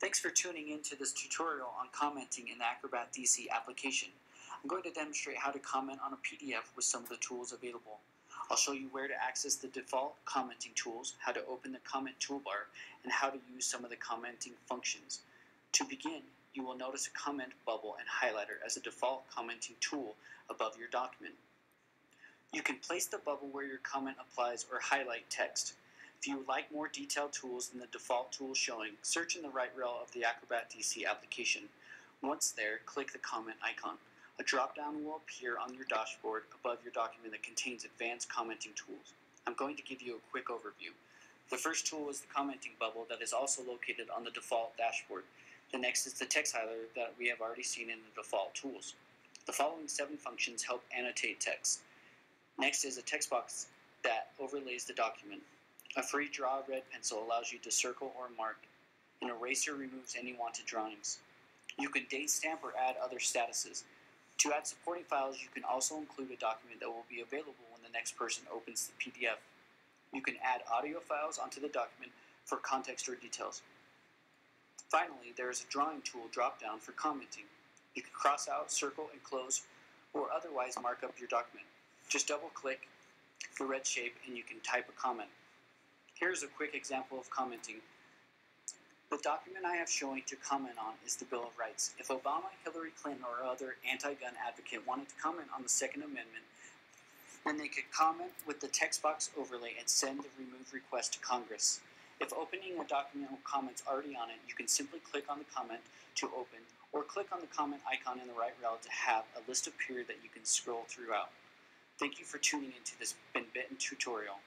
Thanks for tuning in to this tutorial on commenting in the Acrobat DC application. I'm going to demonstrate how to comment on a PDF with some of the tools available. I'll show you where to access the default commenting tools, how to open the comment toolbar, and how to use some of the commenting functions. To begin, you will notice a comment bubble and highlighter as a default commenting tool above your document. You can place the bubble where your comment applies or highlight text. If you would like more detailed tools than the default tools showing, search in the right rail of the Acrobat DC application. Once there, click the comment icon. A drop-down will appear on your dashboard above your document that contains advanced commenting tools. I'm going to give you a quick overview. The first tool is the commenting bubble that is also located on the default dashboard. The next is the text highlighter that we have already seen in the default tools. The following seven functions help annotate text. Next is a text box that overlays the document. A free draw red pencil allows you to circle or mark. An eraser removes any wanted drawings. You can date stamp or add other statuses. To add supporting files, you can also include a document that will be available when the next person opens the PDF. You can add audio files onto the document for context or details. Finally, there is a drawing tool drop-down for commenting. You can cross out, circle, and close, or otherwise mark up your document. Just double-click the red shape and you can type a comment. Here's a quick example of commenting. The document I have showing to comment on is the Bill of Rights. If Obama, Hillary Clinton, or other anti-gun advocate wanted to comment on the Second Amendment, then they could comment with the text box overlay and send the remove request to Congress. If opening a document with comments already on it, you can simply click on the comment to open, or click on the comment icon in the right rail to have a list appear that you can scroll throughout. Thank you for tuning into this Been Bitten tutorial.